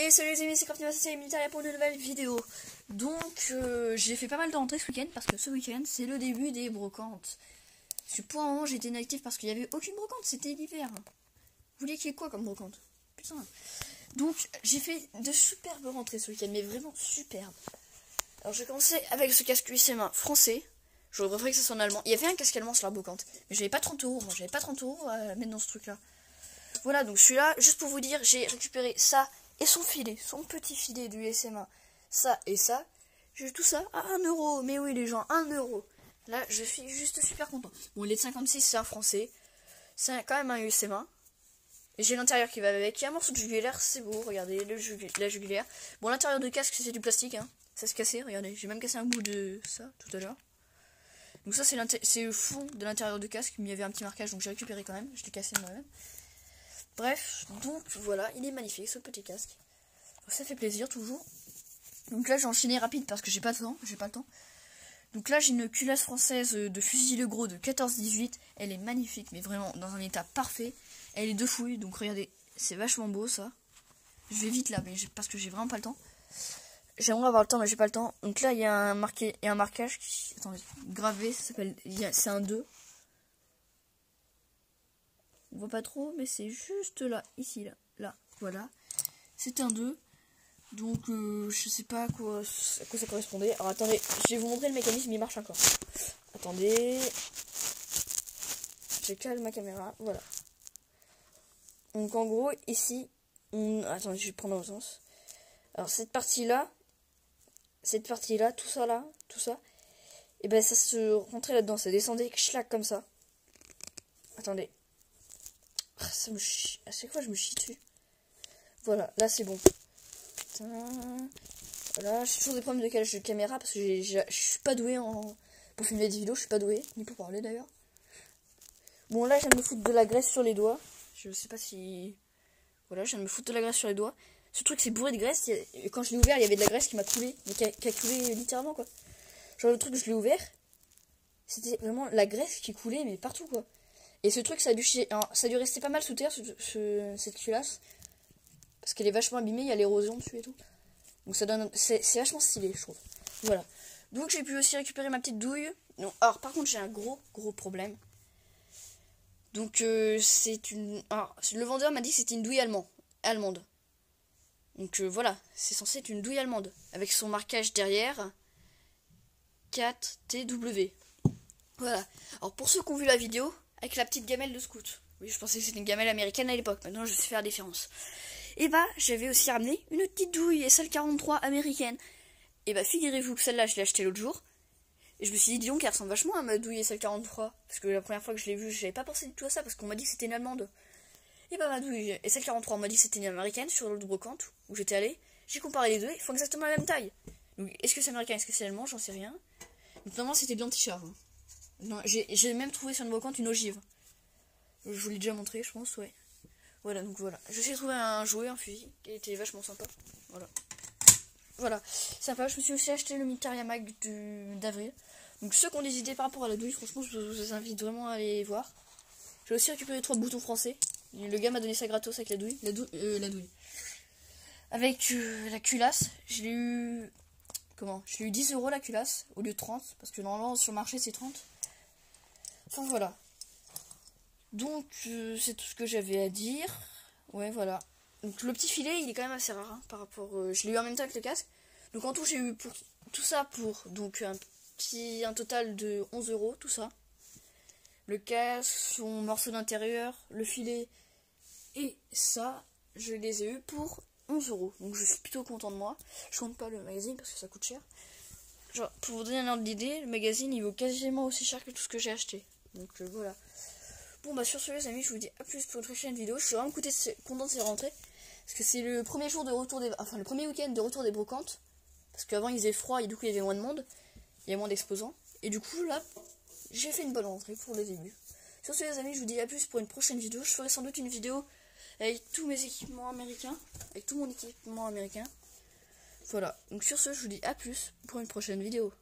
Et salut les amis, c'est Crafty c'est Militaria pour une nouvelle vidéo. Donc, euh, j'ai fait pas mal de rentrées ce week-end parce que ce week-end, c'est le début des brocantes. Ce point un moment, j'étais inactif parce qu'il n'y avait aucune brocante, c'était l'hiver. Vous vouliez qu'il y ait quoi comme brocante? Putain. Donc, j'ai fait de superbes rentrées ce week-end, mais vraiment superbes. Alors, j'ai commencé avec ce casque USM français. J'aurais préféré que ça soit en allemand. Il y avait un casque allemand sur la brocante, mais j'avais pas 30 euros. J'avais pas 30 euros à mettre dans ce truc-là. Voilà, donc celui-là, juste pour vous dire, j'ai récupéré ça et son filet, son petit filet du SMA, ça et ça, j'ai tout ça à 1 euro. Mais oui, les gens, 1 euro. Là, je suis juste super content. Bon, il est de 56, c'est un français. C'est quand même un USMA. J'ai l'intérieur qui va avec. Il y a un morceau de jugulaire, c'est beau. Regardez, le la jugulaire. Bon, l'intérieur de casque, c'est du plastique. Hein. Ça se cassait, regardez. J'ai même cassé un bout de ça tout à l'heure. Donc ça, c'est le fond de l'intérieur de casque. Mais il y avait un petit marquage, donc j'ai récupéré quand même. Je l'ai cassé moi-même. Bref, donc voilà, il est magnifique ce petit casque. Ça fait plaisir toujours. Donc là j'ai enchaîné rapide parce que j'ai pas de temps, j'ai pas le temps. Donc là j'ai une culasse française de fusil le gros de 14-18. Elle est magnifique, mais vraiment dans un état parfait. Elle est de fouille, donc regardez, c'est vachement beau ça. Je vais vite là, mais parce que j'ai vraiment pas le temps. J'aimerais avoir le temps, mais j'ai pas le temps. Donc là il y a un marqué et un marquage qui. Attendez, gravé, s'appelle. C'est un 2. On voit pas trop, mais c'est juste là, ici, là, là, voilà. C'est un 2. Donc, euh, je sais pas à quoi, à ça correspondait. Alors, attendez, je vais vous montrer le mécanisme, il marche encore. Attendez. Je cale ma caméra, voilà. Donc, en gros, ici, on... attendez, je vais prendre au sens. Alors, cette partie-là, cette partie-là, tout ça là, tout ça, et ben ça se rentrait là-dedans, ça descendait, schlac, comme ça. Attendez, ça me chie. À chaque fois, je me chie dessus. Voilà, là c'est bon. Voilà, j'ai toujours des problèmes de calage de caméra parce que je suis pas doué en... pour filmer des vidéos. Je suis pas doué, ni pour parler d'ailleurs. Bon, là, je viens de me foutre de la graisse sur les doigts. Je sais pas si. Voilà, je viens de me foutre de la graisse sur les doigts. Ce truc, c'est bourré de graisse. Quand je l'ai ouvert, il y avait de la graisse qui m'a coulé. Mais qui a, qui a, coulé littéralement, quoi. Genre, le truc, je l'ai ouvert. C'était vraiment la graisse qui coulait, mais partout, quoi. Et ce truc, ça a dû, ça a dû rester pas mal sous terre, cette culasse. Parce qu'elle est vachement abîmée, il y a l'érosion dessus et tout. Donc ça donne. C'est vachement stylé, je trouve. Voilà. Donc j'ai pu aussi récupérer ma petite douille. Non, alors par contre, j'ai un gros, gros problème. Donc euh, c'est une. Alors, le vendeur m'a dit que c'était une douille allemande. allemande. Donc euh, voilà, c'est censé être une douille allemande. Avec son marquage derrière. 4TW. Voilà. Alors pour ceux qui ont vu la vidéo, avec la petite gamelle de scout. Oui, je pensais que c'était une gamelle américaine à l'époque. Maintenant, je sais faire la différence. Et bah, j'avais aussi ramené une petite douille SL43 américaine. Et bah, figurez-vous que celle-là, je l'ai achetée l'autre jour. Et je me suis dit, disons qu'elle ressemble vachement à ma douille SL43. Parce que la première fois que je l'ai vue, j'avais pas pensé du tout à ça parce qu'on m'a dit que c'était une allemande. Et bah, ma douille SL43, on m'a dit que c'était une américaine sur l'autre brocante où j'étais allé. J'ai comparé les deux, ils font exactement la même taille. Donc, est-ce que c'est américain, est-ce que c'est allemand J'en sais rien. Donc, normalement, c'était de l'anticharge. Hein. Non, j'ai même trouvé sur une brocante une ogive. Je vous l'ai déjà montré, je pense, ouais. Voilà, donc voilà. Je suis trouvé un jouet, un fusil, qui était vachement sympa. Voilà. Voilà, sympa. Je me suis aussi acheté le Mitaria Mag d'avril. Donc ceux qui ont des idées par rapport à la douille, franchement, je vous invite vraiment à aller voir. J'ai aussi récupéré trois boutons français. Le gars m'a donné ça gratos avec la douille. La, euh, douille. Avec euh, la culasse, je l'ai eu... Comment? Je l'ai eu 10 euros la culasse, au lieu de 30. Parce que normalement, sur le marché, c'est 30. Enfin voilà. Donc euh, c'est tout ce que j'avais à dire. Ouais voilà. Donc le petit filet il est quand même assez rare hein, par rapport. Euh, je l'ai eu en même temps que le casque. Donc en tout j'ai eu pour tout ça pour donc un petit un total de 11 euros tout ça. Le casque, son morceau d'intérieur, le filet et ça je les ai eu pour 11 euros. Donc je suis plutôt content de moi. Je compte pas le magazine parce que ça coûte cher. Genre, pour vous donner un ordre d'idée, le magazine il vaut quasiment aussi cher que tout ce que j'ai acheté. Donc euh, voilà. Bon bah sur ce les amis, je vous dis à plus pour une prochaine vidéo. Je suis vraiment content de ces rentrées. Parce que c'est le premier jour de retour des. Enfin le premier week-end de retour des brocantes. Parce qu'avant il faisait froid et du coup il y avait moins de monde. Il y a moins d'exposants. Et du coup là, j'ai fait une bonne rentrée pour le début. Sur ce les amis, je vous dis à plus pour une prochaine vidéo. Je ferai sans doute une vidéo avec tous mes équipements américains. Avec tout mon équipement américain. Voilà. Donc sur ce, je vous dis à plus pour une prochaine vidéo.